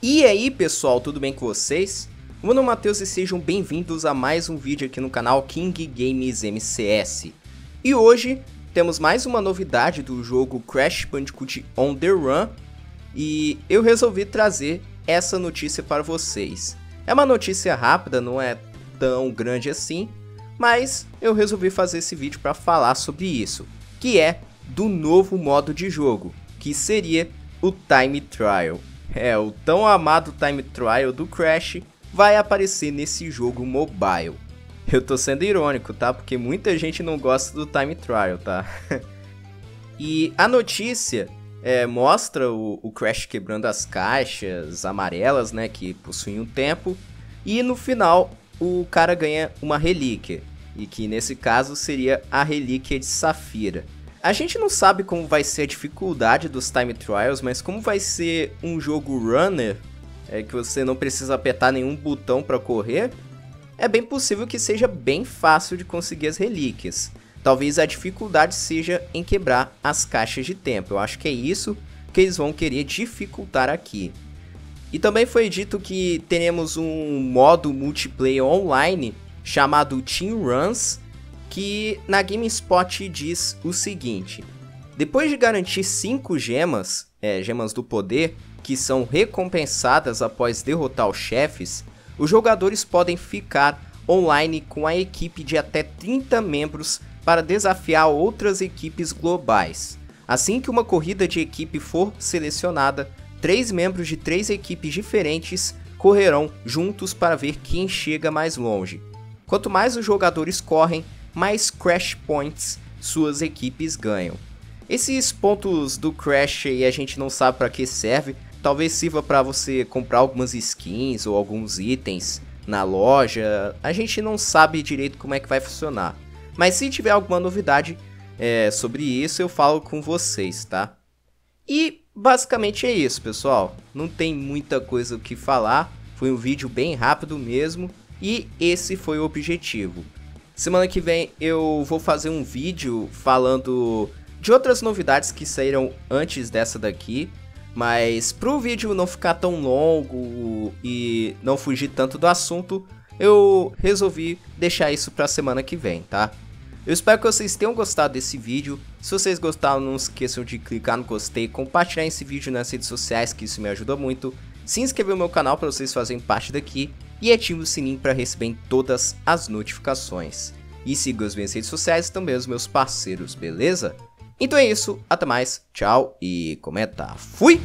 E aí pessoal, tudo bem com vocês? Meu nome é Matheus e sejam bem-vindos a mais um vídeo aqui no canal King Games MCS. E hoje temos mais uma novidade do jogo Crash Bandicoot On The Run e eu resolvi trazer essa notícia para vocês. É uma notícia rápida, não é tão grande assim, mas eu resolvi fazer esse vídeo para falar sobre isso, que é do novo modo de jogo, que seria o Time Trial. É, o tão amado Time Trial do Crash vai aparecer nesse jogo mobile. Eu tô sendo irônico, tá? Porque muita gente não gosta do Time Trial, tá? e a notícia é, mostra o, o, Crash quebrando as caixas amarelas, né? Que possuem um tempo. E no final, o cara ganha uma relíquia. E que nesse caso seria a relíquia de Safira. A gente não sabe como vai ser a dificuldade dos time trials, mas como vai ser um jogo runner, é que você não precisa apertar nenhum botão para correr, é bem possível que seja bem fácil de conseguir as relíquias. Talvez a dificuldade seja em quebrar as caixas de tempo. Eu acho que é isso que eles vão querer dificultar aqui. E também foi dito que teremos um modo multiplayer online chamado Team Runs, que na GameSpot diz o seguinte: depois de garantir 5 gemas, é, gemas do poder, que são recompensadas após derrotar os chefes, os jogadores podem ficar online com a equipe de até 30 membros para desafiar outras equipes globais. Assim que uma corrida de equipe for selecionada, três membros de três equipes diferentes correrão juntos para ver quem chega mais longe. Quanto mais os jogadores correm, mais Crash Points suas equipes ganham. Esses pontos do Crash aí a gente não sabe para que serve, talvez sirva para você comprar algumas skins ou alguns itens na loja, a gente não sabe direito como é que vai funcionar. Mas se tiver alguma novidade é, sobre isso, eu falo com vocês, tá? E basicamente é isso, pessoal. Não tem muita coisa o que falar, foi um vídeo bem rápido mesmo, e esse foi o objetivo. Semana que vem eu vou fazer um vídeo falando de outras novidades que saíram antes dessa daqui. Mas pro vídeo não ficar tão longo e não fugir tanto do assunto, eu resolvi deixar isso pra semana que vem, tá? Eu espero que vocês tenham gostado desse vídeo. Se vocês gostaram, não esqueçam de clicar no gostei, compartilhar esse vídeo nas redes sociais, que isso me ajuda muito. Se inscrever no meu canal para vocês fazerem parte daqui e ative o sininho para receber todas as notificações. E siga as minhas redes sociais e também os meus parceiros, beleza? Então é isso, até mais, tchau e comenta. Fui!